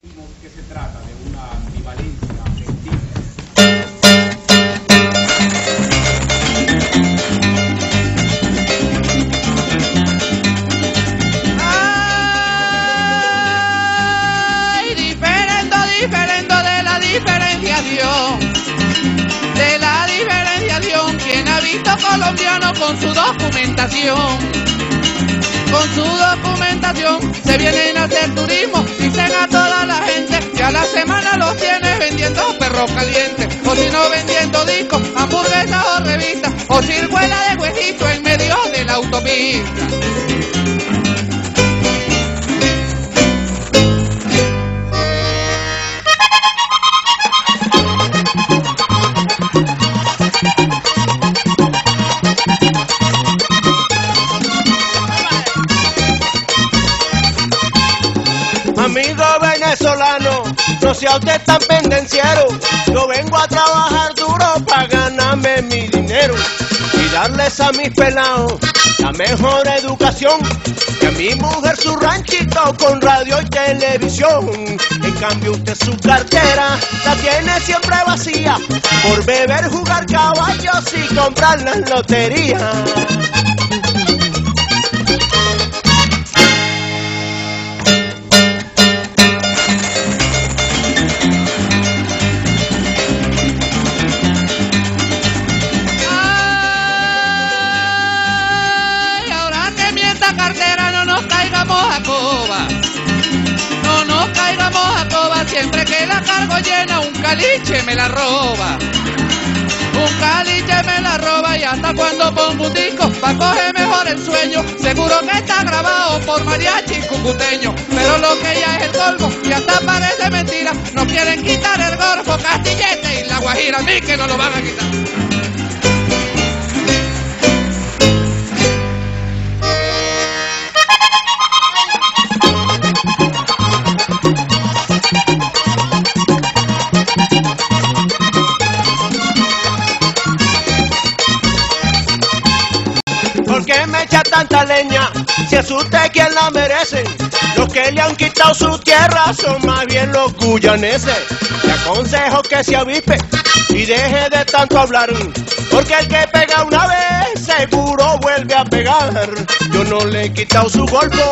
que se trata de una ambivalencia. Ay, diferendo, diferendo de la diferenciación. De la diferenciación, quien ha visto colombiano con su documentación. Con su documentación se vienen a hacer turismo, dicen a la semana los tiene vendiendo perros calientes, o si no vendiendo discos, hamburguesas o revistas, o ciruela de huesito en medio de la autopista. No sea usted tan pendenciero. Yo vengo a trabajar duro para ganarme mi dinero y darles a mis pelados la mejor educación. Y a mi mujer su ranchito con radio y televisión. En cambio usted su cartera la tiene siempre vacía por beber, jugar caballos y comprar las loterías. La cargo llena un caliche me la roba. Un caliche me la roba y hasta cuando pongo un disco pa' coger mejor el sueño. Seguro que está grabado por mariachi cucuteño. Pero lo que ya es el colmo y hasta parece mentira. No quieren quitar el gorfo, castillete y la guajira. A mí que no lo van a quitar. Usted quien la merece. Los que le han quitado su tierra son más bien los guyaneses. Le aconsejo que se avispe y deje de tanto hablar. Porque el que pega una vez seguro vuelve a pegar. Yo no le he quitado su golpe,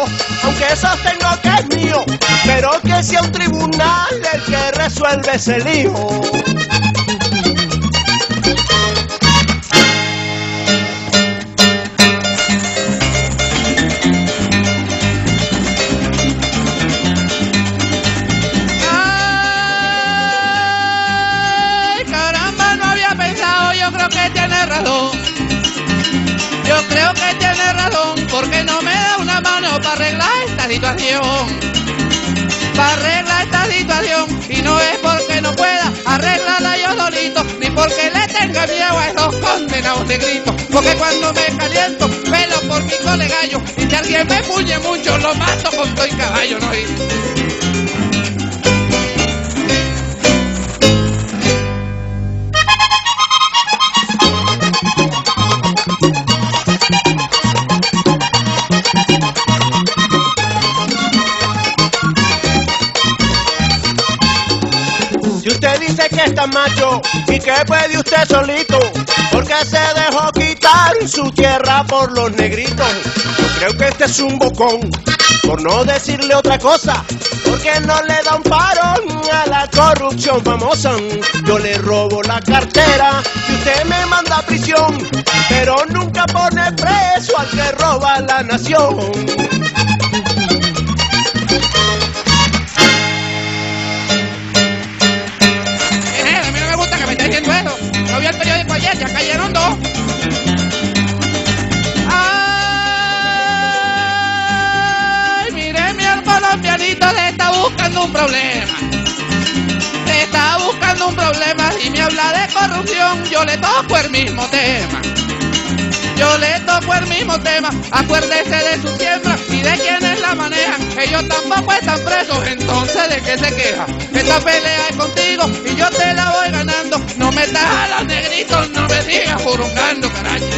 aunque sostengo que es mío. Pero que sea un tribunal el que resuelve ese lío. Esta situación. Para arreglar esta situación, y no es porque no pueda arreglarla yo solito, ni porque le tenga miedo a esos condenados negritos. Porque cuando me caliento, pelo por mi colegallo, y si alguien me puñe mucho, lo mato con todo y caballo, ¿no? Que está macho y que puede usted solito, porque se dejó quitar su tierra por los negritos. Yo creo que este es un bocón, por no decirle otra cosa, porque no le da un paro a la corrupción famosa. Yo le robo la cartera y usted me manda a prisión, pero nunca pone preso al que roba la nación. El periódico ayer, ya cayeron dos. Ay, mire, mi colombianito le está buscando un problema. Le está buscando un problema y me habla de corrupción, yo le toco el mismo tema. Yo le toco el mismo tema, acuérdese de su siembra y de quienes la manejan. Ellos tampoco están presos, entonces de qué se queja. Esta pelea es contigo me a los negritos, no me sigas furungando, carajo.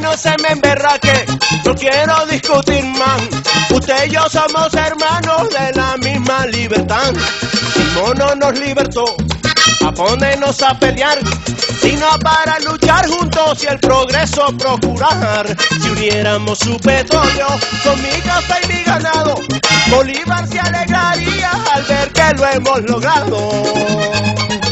No se me emberraque, no quiero discutir más. Usted y yo somos hermanos de la misma libertad. Simón no nos libertó a ponernos a pelear, sino para luchar juntos y el progreso procurar. Si uniéramos su petróleo con mi café y mi ganado, Bolívar se alegraría al ver que lo hemos logrado.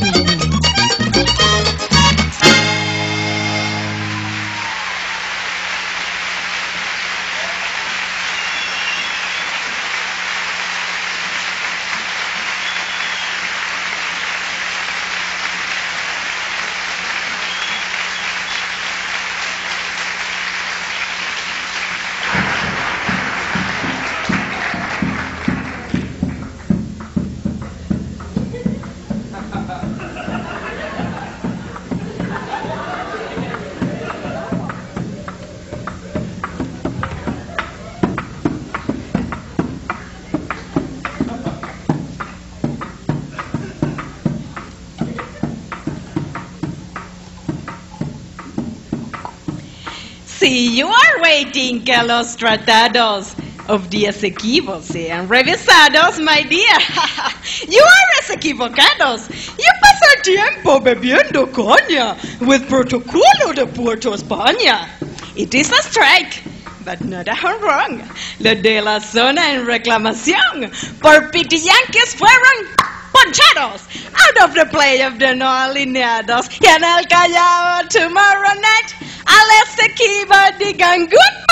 Si you are waiting que los tratados of the Esequibos eh? sean revisados, my dear, you are equivocados. You pasa tiempo bebiendo coña with protocolo de Puerto España. It is a strike, but not a home run. Los de la zona en reclamación por pitiyanques fueron ponchados out of the play of the no alineados. Y en el Callao tomorrow night, I left the Alef Tekiba Diganggut